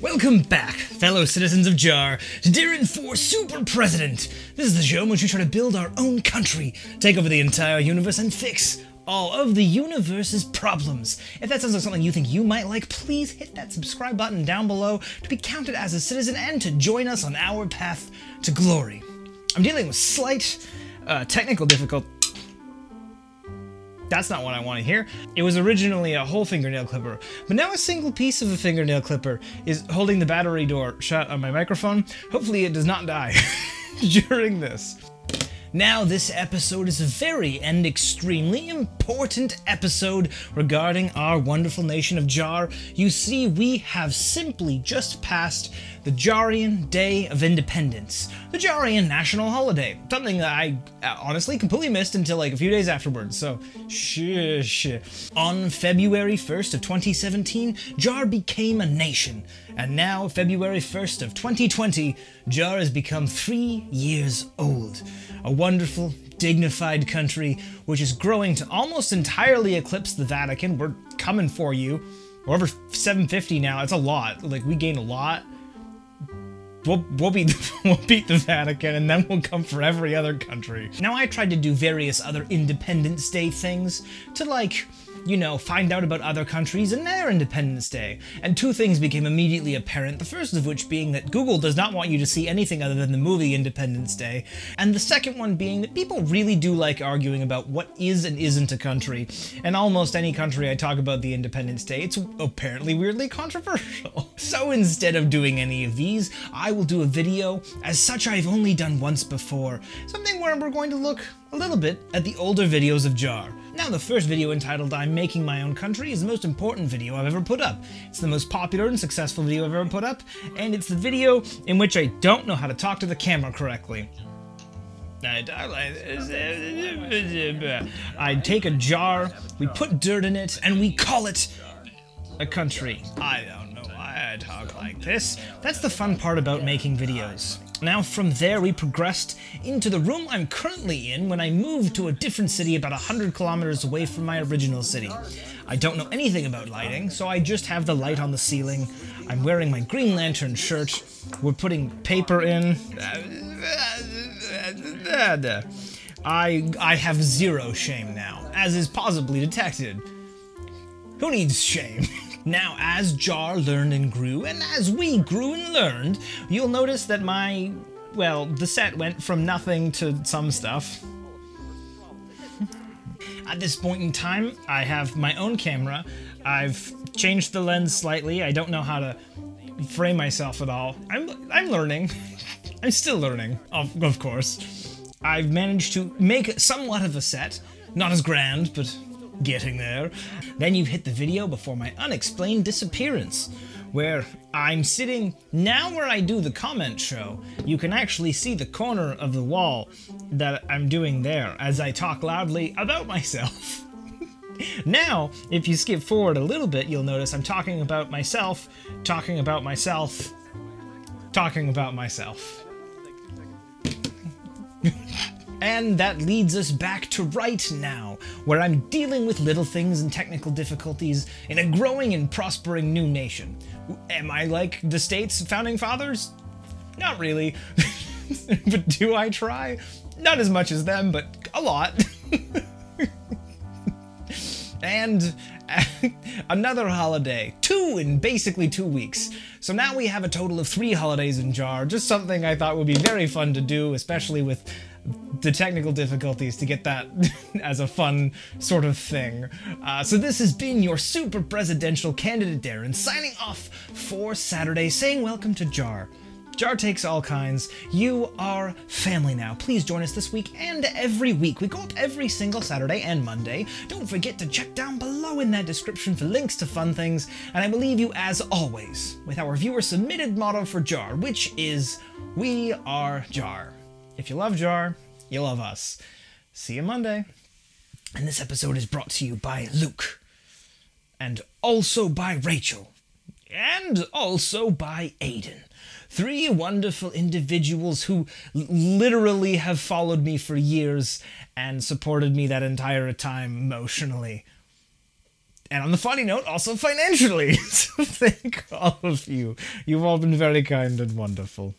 Welcome back, fellow citizens of Jar, to Deron 4 Super President. This is the show in which we try to build our own country, take over the entire universe, and fix all of the universe's problems. If that sounds like something you think you might like, please hit that subscribe button down below to be counted as a citizen and to join us on our path to glory. I'm dealing with slight uh, technical difficulty. That's not what I want to hear. It was originally a whole fingernail clipper, but now a single piece of a fingernail clipper is holding the battery door shut on my microphone. Hopefully it does not die during this. Now, this episode is a very and extremely important episode regarding our wonderful nation of Jar. You see, we have simply just passed the Jarian Day of Independence, the Jarian national holiday, something that I uh, honestly completely missed until like a few days afterwards, so shush. On February 1st of 2017, Jar became a nation, and now, February 1st of 2020, Jar has become three years old. A wonderful, dignified country which is growing to almost entirely eclipse the Vatican. We're coming for you. We're over 750 now. It's a lot. Like, we gain a lot. We'll, we'll, beat, we'll beat the Vatican and then we'll come for every other country. Now, I tried to do various other Independence Day things to, like, you know, find out about other countries and their Independence Day. And two things became immediately apparent, the first of which being that Google does not want you to see anything other than the movie Independence Day, and the second one being that people really do like arguing about what is and isn't a country. And almost any country I talk about the Independence Day, it's apparently weirdly controversial. So instead of doing any of these, I will do a video, as such I've only done once before, something where we're going to look a little bit at the older videos of Jar. The first video entitled I'm Making My Own Country is the most important video I've ever put up. It's the most popular and successful video I've ever put up, and it's the video in which I don't know how to talk to the camera correctly. I take a jar, we put dirt in it, and we call it a country. I don't know talk like this. That's the fun part about making videos. Now from there we progressed into the room I'm currently in when I moved to a different city about 100 kilometers away from my original city. I don't know anything about lighting, so I just have the light on the ceiling. I'm wearing my Green Lantern shirt. We're putting paper in. I, I have zero shame now, as is possibly detected. Who needs shame? Now, as Jar learned and grew, and as we grew and learned, you'll notice that my, well, the set went from nothing to some stuff. At this point in time, I have my own camera. I've changed the lens slightly. I don't know how to frame myself at all. I'm, I'm learning. I'm still learning, of, of course. I've managed to make somewhat of a set. Not as grand, but getting there. Then you hit the video before my unexplained disappearance, where I'm sitting now where I do the comment show. You can actually see the corner of the wall that I'm doing there as I talk loudly about myself. now, if you skip forward a little bit, you'll notice I'm talking about myself, talking about myself, talking about myself. And that leads us back to right now, where I'm dealing with little things and technical difficulties in a growing and prospering new nation. Am I like the state's founding fathers? Not really. but do I try? Not as much as them, but a lot. and another holiday. Two in basically two weeks. So now we have a total of three holidays in jar. Just something I thought would be very fun to do, especially with the technical difficulties to get that as a fun sort of thing. Uh, so this has been your super presidential candidate Deron signing off for Saturday, saying welcome to Jar. Jar takes all kinds. You are family now. Please join us this week and every week. We go up every single Saturday and Monday. Don't forget to check down below in that description for links to fun things. And I believe you, as always, with our viewer submitted motto for Jar, which is We are Jar. If you love Jar, you love us. See you Monday. And this episode is brought to you by Luke, and also by Rachel, and also by Aiden. Three wonderful individuals who literally have followed me for years and supported me that entire time emotionally. And on the funny note, also financially. so thank all of you. You've all been very kind and wonderful.